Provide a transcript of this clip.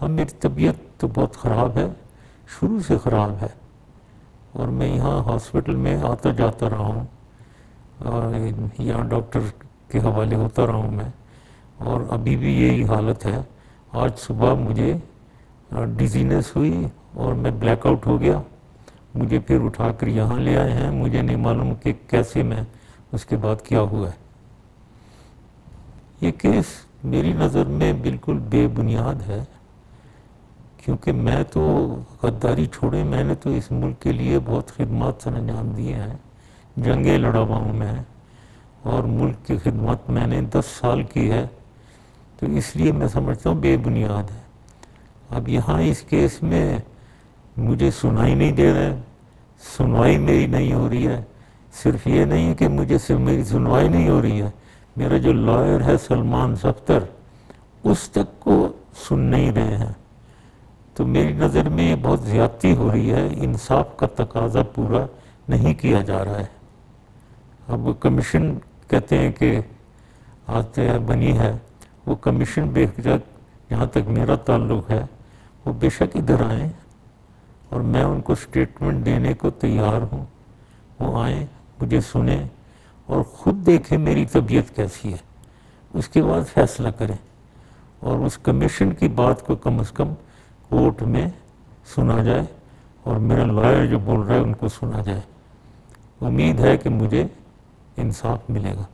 ہاں میری طبیعت تو بہت خراب ہے، شروع سے خراب ہے، اور میں یہاں ہاسپٹل میں آتا جاتا رہا ہوں، اور یہاں ڈاکٹر کے حوالے ہوتا رہا ہوں میں، اور ابھی بھی یہی حالت ہے۔ آج صبح مجھے ڈیزینس ہوئی اور میں بلیک آؤٹ ہو گیا۔ مجھے پھر اٹھا کر یہاں لے آئے ہیں، مجھے نہیں معلوم کہ کیسے میں اس کے بعد کیا ہوا ہے۔ یہ کیس میری نظر میں بالکل بے بنیاد ہے۔ کیونکہ میں تو غداری چھوڑے، میں نے تو اس ملک کے لیے بہت خدمات سر انجام دیے ہیں۔ جنگیں لڑا ہوا ہوں میں اور ملک کی خدمت میں نے دس سال کی ہے۔ تو اس لیے میں سمجھتا ہوں بے بنیاد ہے۔ اب یہاں اس کیس میں مجھے سنائی نہیں دے رہے سنوائی میری نہیں ہو رہی ہے۔ صرف یہ نہیں ہے کہ مجھے صرف میری سنوائی نہیں ہو رہی ہے۔ میرا جو لائر ہے سلمان سفتر اس تک کو سن نہیں رہے ہیں۔ تو میری نظر میں یہ بہت زیادتی ہو رہی ہے، انصاف کا تقاضا پورا نہیں کیا جا رہا ہے۔ اب وہ کمیشن کہتے ہیں کہ آتے ہیں، بنی ہے۔ وہ کمیشن بے شک جہاں تک میرا تعلق ہے۔ وہ بے شک ادھر آئیں اور میں ان کو سٹیٹمنٹ دینے کو تیار ہوں۔ وہ آئیں، مجھے سنیں اور خود دیکھیں میری طبیعت کیسی ہے۔ اس کے بعد فیصلہ کریں اور اس کمیشن کی بات کو کم از کم کورٹ میں سنا جائے اور میرا لائر جو بول رہا ہے ان کو سنا جائے۔ امید ہے کہ مجھے انصاف ملے گا۔